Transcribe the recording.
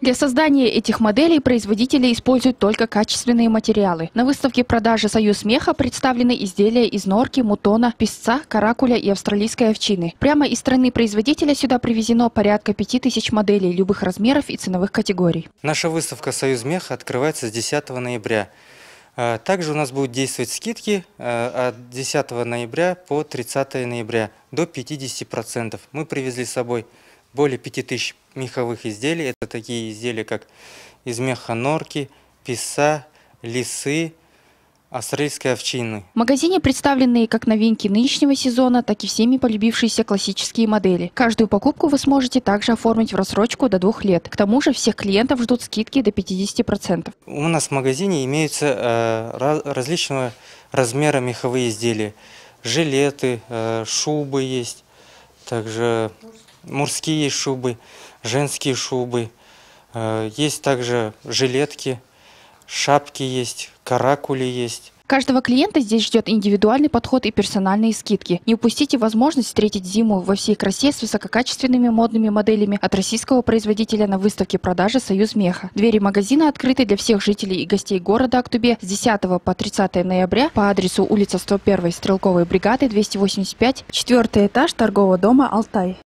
Для создания этих моделей производители используют только качественные материалы. На выставке продажи «Союз меха» представлены изделия из норки, мутона, песца, каракуля и австралийской овчины. Прямо из страны производителя сюда привезено порядка 5000 моделей любых размеров и ценовых категорий. Наша выставка «Союз меха» открывается с 10 ноября. А, Также у нас будут действовать скидки а, от 10 ноября по 30 ноября до 50%. Мы привезли с собой более 5000 меховых изделий. Это такие изделия, как из меха норки, писа, лисы, австралийской овчины. В магазине представлены как новинки нынешнего сезона, так и всеми полюбившиеся классические модели. Каждую покупку вы сможете также оформить в рассрочку до двух лет. К тому же всех клиентов ждут скидки до 50%. У нас в магазине имеются э, различного размера меховые изделия. Жилеты, э, шубы есть, также мужские шубы, женские шубы. Э, Есть также жилетки, шапки есть, каракули есть. Каждого клиента здесь ждет индивидуальный подход и персональные скидки. Не упустите возможность встретить зиму во всей красе с высококачественными модными моделями от российского производителя на выставке продажи «Союз меха». Двери магазина открыты для всех жителей и гостей города Актубе с 10 по 30 ноября по адресу улица 101 Стрелковой бригады 285, четвертый этаж торгового дома «Алтай».